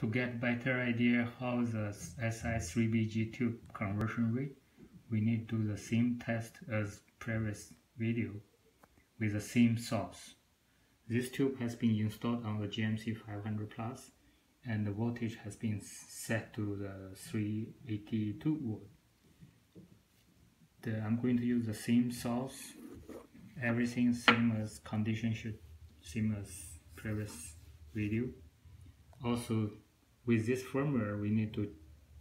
To get better idea how the SI3BG tube conversion rate, we need to do the same test as previous video with the same source. This tube has been installed on the GMC 500 Plus and the voltage has been set to the 382 volt. The, I'm going to use the same source, everything same as condition should same as previous video. Also with this firmware, we need to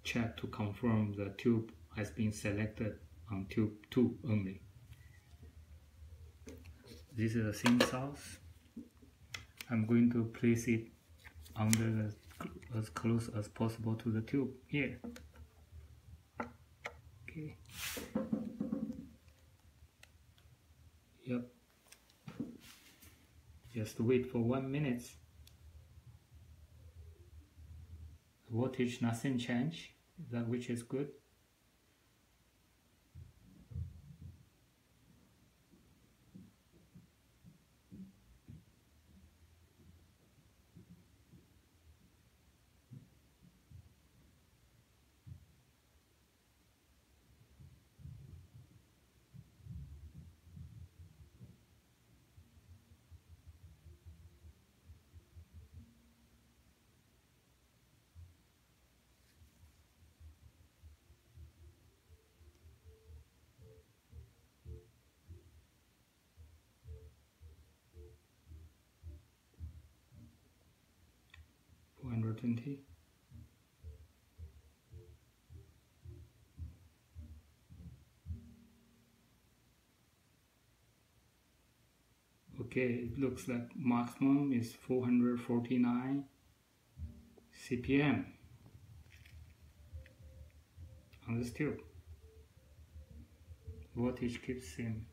check to confirm the tube has been selected on tube 2 only. This is the same source. I'm going to place it under as close as possible to the tube here. Okay. Yep. Just wait for one minute. Voltage nothing change that which is good uncertainty. Okay, it looks like maximum is 449 CPM on this tube. Voltage keeps same.